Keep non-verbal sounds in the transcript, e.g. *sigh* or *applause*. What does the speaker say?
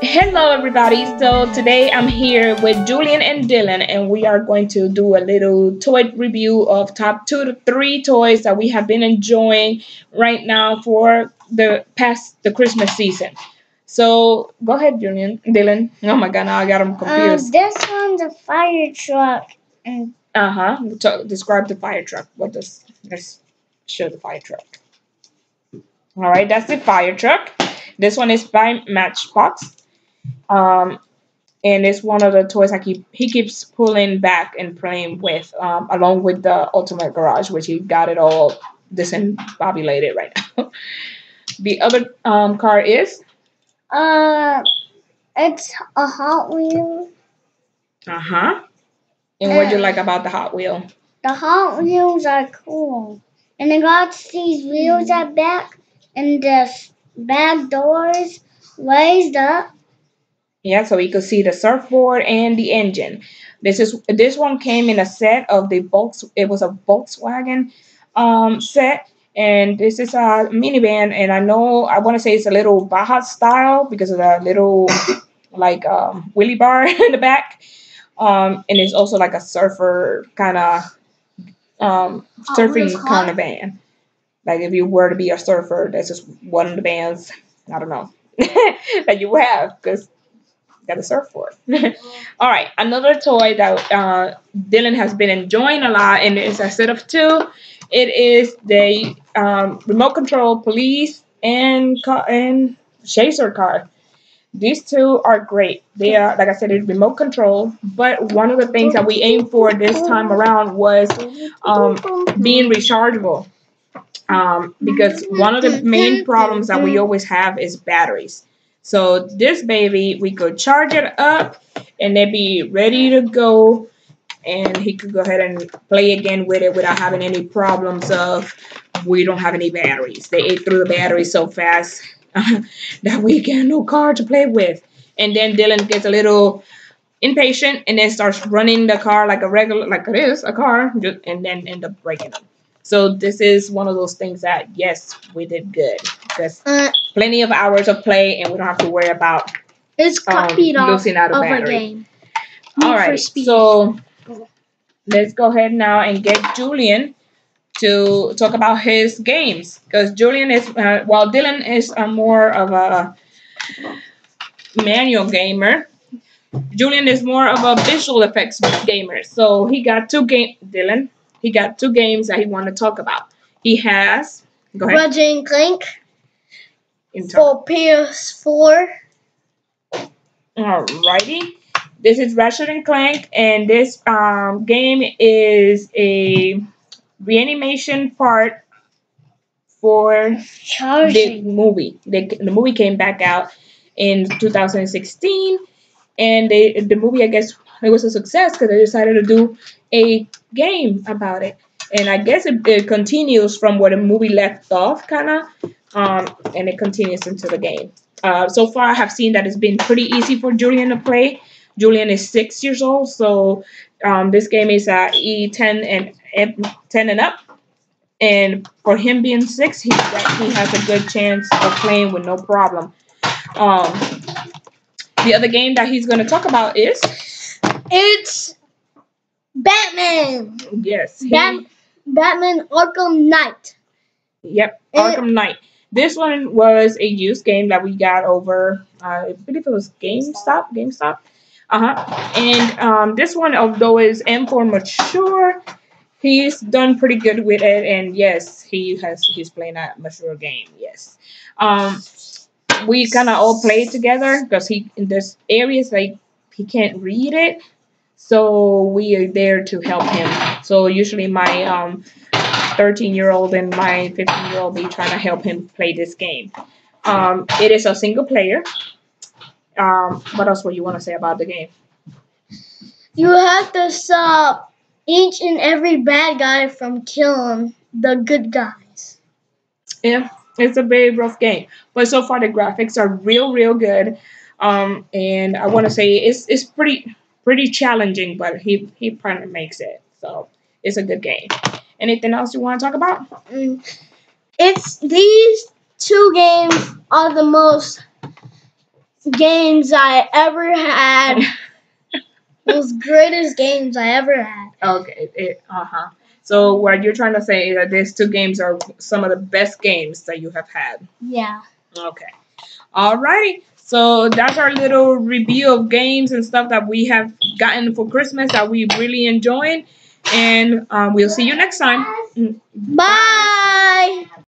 Hello everybody, so today I'm here with Julian and Dilan and we are going to do a little toy review of top two to three toys that we have been enjoying right now for the past the Christmas season. So go ahead Julian, Dilan. Oh my god, now I got them confused. Um, this one's a fire truck. Uh-huh, describe the fire truck. What does, let's show the fire truck. Alright, that's the fire truck. This one is by Matchbox. Um, and it's one of the toys I keep he keeps pulling back and playing with, um, along with the Ultimate Garage, which he got it all disembobulated right now. *laughs* the other um, car is uh, it's a Hot Wheel. Uh huh. And what do you like about the Hot Wheel? The Hot Wheels are cool, and it got these wheels at back, and the back doors raised up. Yeah, so you could see the surfboard and the engine. This is this one came in a set of the Volks. It was a Volkswagen um, set, and this is a minivan. And I know I want to say it's a little Baja style because of the little *coughs* like um, wheelie bar *laughs* in the back. Um, and it's also like a surfer kind of um, surfing kind of van. Like if you were to be a surfer, this is one of the bands. I don't know *laughs* that you have because got a surfboard. *laughs* All right, another toy that uh, Dilan has been enjoying a lot, and it's a set of two. It is the um, remote control police and car and chaser car. These two are great. They are, like I said, it's remote control. But one of the things that we aimed for this time around was um, being rechargeable. Um, because one of the main problems that we always have is batteries. So this baby, we could charge it up and then be ready to go. And he could go ahead and play again with it without having any problems of we don't have any batteries. They ate through the batteries so fast *laughs* that we got no car to play with. And then Dilan gets a little impatient and then starts running the car like a regular, like it is a car, and then end up breaking them. So this is one of those things that yes, we did good because uh, plenty of hours of play, and we don't have to worry about it's copied um, losing out of, of battery. game. All right, so let's go ahead now and get Julian to talk about his games because Julian is uh, while Dilan is a more of a manual gamer. Julian is more of a visual effects gamer. So he got two game Dilan. He got two games that he want to talk about. He has go ahead. Ratchet and Clank for PS4. Alrighty. This is Ratchet and Clank, and this um, game is a reanimation part for Charging. the movie. The, the movie came back out in 2016, and they, the movie, I guess, it was a success because I decided to do a game about it. And I guess it, it continues from where the movie left off, kind of, um, and it continues into the game. Uh, so far, I have seen that it's been pretty easy for Julian to play. Julian is six years old, so um, this game is uh, E10 and ten and up. And for him being six, he he has a good chance of playing with no problem. Um, the other game that he's going to talk about is it's Batman. Yes, he, Bat- Batman Arkham Knight. Yep, Arkham Knight. This one was a used game that we got over, uh, I believe it was GameStop. GameStop. Uh huh. And um, this one, although is M for mature, he's done pretty good with it, and yes, he has he's playing a mature game. Yes, um, we kind of all play together because he in this areas like he can't read it, so we are there to help him. So usually my um, 13 year old and my 15 year old be trying to help him play this game. Um, it is a single player. Um, what else would you want to say about the game? You have to stop each and every bad guy from killing the good guys. Yeah, it's a very rough game, but so far the graphics are real, real good. Um, and I want to say it's it's pretty pretty challenging, but he he of makes it. So it's a good game. Anything else you want to talk about? Mm, it's these two games are the most games I ever had. *laughs* Most greatest games I ever had. Okay. It, uh huh. So what you're trying to say is that these two games are some of the best games that you have had. Yeah. Okay. Alrighty. So that's our little review of games and stuff that we have gotten for Christmas that we really enjoyed. And um, we'll see you next time. Bye.